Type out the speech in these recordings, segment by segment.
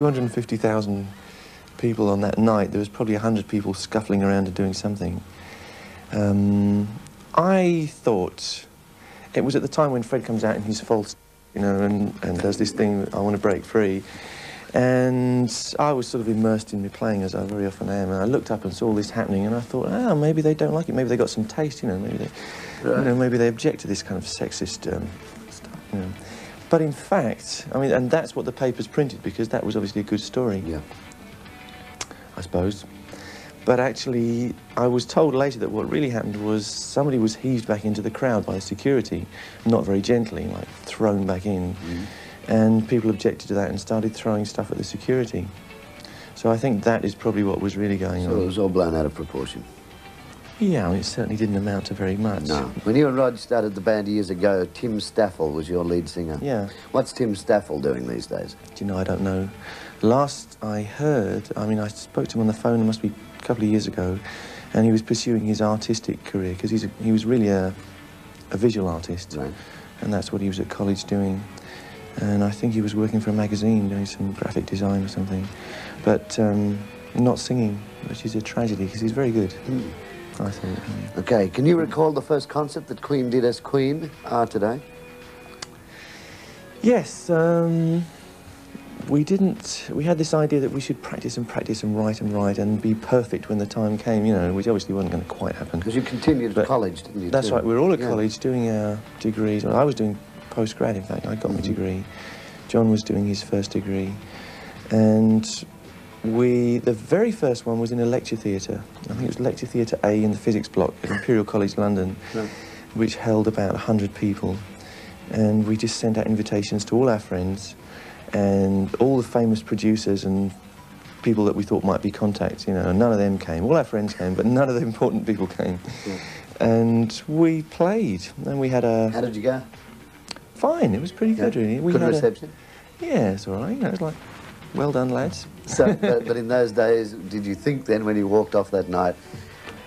250,000 people on that night. There was probably 100 people scuffling around and doing something. Um, I thought it was at the time when Fred comes out in his false, you know, and, and does this thing, I want to break free. And I was sort of immersed in my playing, as I very often am. And I looked up and saw this happening, and I thought, oh, maybe they don't like it. Maybe they got some taste, you know. Maybe they, right. you know, maybe they object to this kind of sexist um, stuff, you know. But in fact, I mean, and that's what the papers printed because that was obviously a good story. Yeah. I suppose. But actually, I was told later that what really happened was somebody was heaved back into the crowd by security, not very gently, like thrown back in. Mm. And people objected to that and started throwing stuff at the security. So I think that is probably what was really going so on. So it was all blown out of proportion. Yeah, it certainly didn't amount to very much. No. When you and Rod started the band years ago, Tim Staffell was your lead singer. Yeah. What's Tim Staffell doing these days? Do you know, I don't know. Last I heard, I mean, I spoke to him on the phone, it must be a couple of years ago, and he was pursuing his artistic career because he's he was really a, a visual artist. Right. And that's what he was at college doing. And I think he was working for a magazine doing some graphic design or something. But um, not singing, which is a tragedy because he's very good. Mm. I think. Okay, can you recall the first concert that Queen did as Queen uh, today? Yes, um, we didn't. We had this idea that we should practice and practice and write and write and be perfect when the time came, you know, which obviously wasn't going to quite happen. Because you continued at college, didn't you? That's too? right, we were all at yeah. college doing our degrees. Well, I was doing postgrad, in fact, I got mm -hmm. my mm-hmm. degree. John was doing his first degree. And we, the very first one was in a lecture theatre. I think it was Lecture Theatre A in the physics block at Imperial College London, right. which held about 100 people. And we just sent out invitations to all our friends and all the famous producers and people that we thought might be contacts, you know, none of them came. All our friends came, but none of the important people came. Yeah. And we played, and we had a... How did you go? Fine, it was pretty yeah. good, really. We good reception? A, yeah, it's all right. You know, it's like well done, lads. So, but, but, in those days, did you think then when you walked off that night,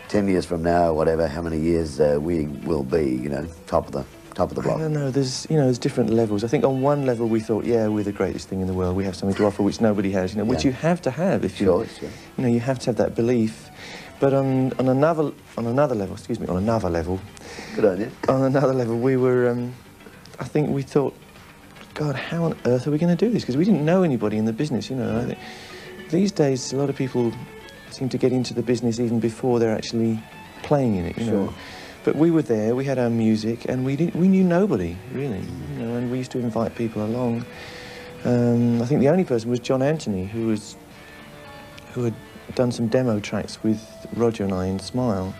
10 years from now, whatever, how many years uh, we will be, you know, top of the top of the block? I don't know. There's, you know, there's different levels. I think on one level we thought, yeah, we're the greatest thing in the world. We have something to offer which nobody has, you know, which you have to have if you, sure, sure. you know, you have to have that belief. But on, on another on another level, excuse me, on another level. Good idea. On another level, we were, um, I think we thought, God, how on earth are we going to do this? Because we didn't know anybody in the business, you know. I think these days, a lot of people seem to get into the business even before they're actually playing in it, you sure. know. But we were there, we had our music, and we, didn't, we knew nobody, really, you know, and we used to invite people along. Um, I think the only person was John Anthony, who was, who had done some demo tracks with Roger and I in Smile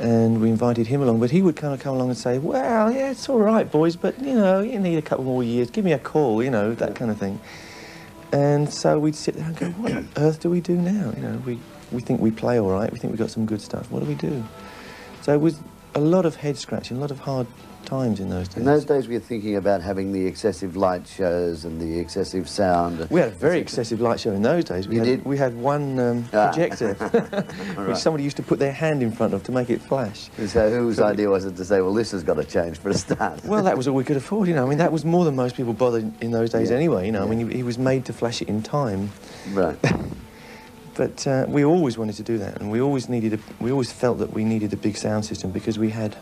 and we invited him along. But he would kind of come along and say, well, yeah, it's all right, boys, but, you know, you need a couple more years. Give me a call, you know, that kind of thing. And so we'd sit there and go, what on earth do we do now? You know, we, we think we play all right. We think we've got some good stuff. What do we do? So it was a lot of head scratching, a lot of hard times in those days. In those days, we were thinking about having the excessive light shows and the excessive sound. We had a very excessive light show in those days. We you had, did? We had one um, ah. projector, which somebody used to put their hand in front of to make it flash. So whose so idea was it to say, well, this has got to change for a start? well, that was all we could afford, you know. I mean, that was more than most people bothered in those days yeah. anyway, you know. Yeah. I mean, he, he was made to flash it in time. Right. But uh, we always wanted to do that, and we always needed a, we always felt that we needed a big sound system because we had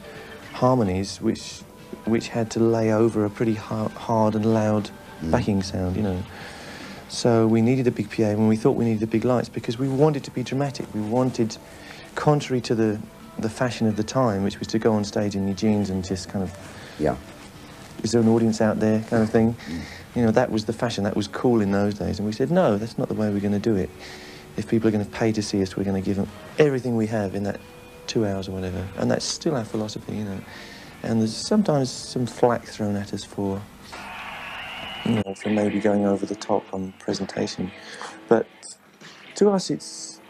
harmonies which which had to lay over a pretty hard and loud mm. backing sound, you know. So we needed a big PA and we thought we needed the big lights because we wanted to be dramatic. We wanted, contrary to the, the fashion of the time, which was to go on stage in your jeans and just kind of... Yeah. Is there an audience out there kind of thing? Mm. You know, that was the fashion. That was cool in those days. And we said, no, that's not the way we're going to do it. If people are going to pay to see us, we're going to give them everything we have in that two hours or whatever. And that's still our philosophy, you know and there's sometimes some flack thrown at us for, you know, for maybe going over the top on presentation. But to us, it's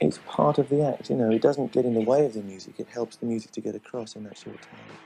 it's part of the act. You know, it doesn't get in the way of the music. It helps the music to get across in that short time.